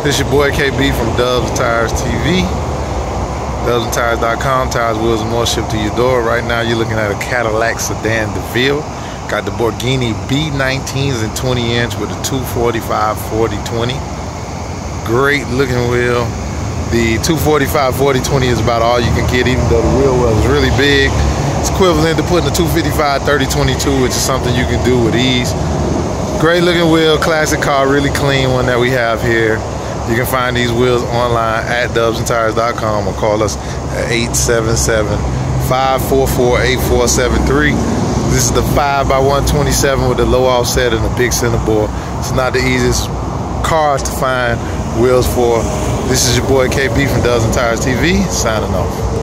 This is your boy KB from Dubs Tires TV. DubsandTires.com. Tires, wheels, and more shipped to your door. Right now, you're looking at a Cadillac sedan DeVille. Got the Borghini B19s and 20 inch with a 245 40 20. Great looking wheel. The 245 40 20 is about all you can get, even though the wheel well is really big. It's equivalent to putting a 255 30 22, which is something you can do with ease. Great looking wheel, classic car, really clean one that we have here. You can find these wheels online at dubsandtires.com or call us at 877-544-8473. This is the 5x127 with the low offset and the big center bore. It's not the easiest cars to find wheels for. This is your boy KB from and Tires TV, signing off.